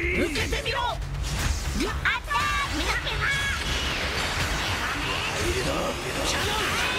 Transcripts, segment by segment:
受けてみろ。っャノン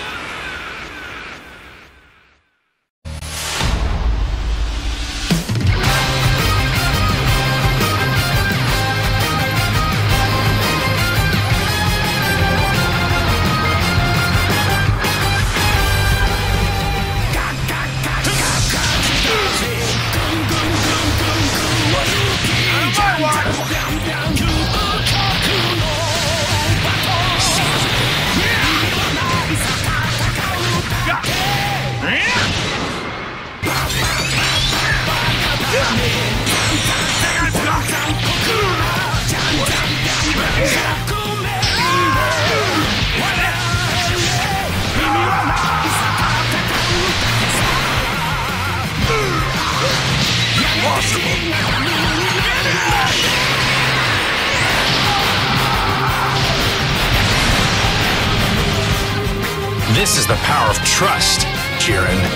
This is the power of trust, Jiren.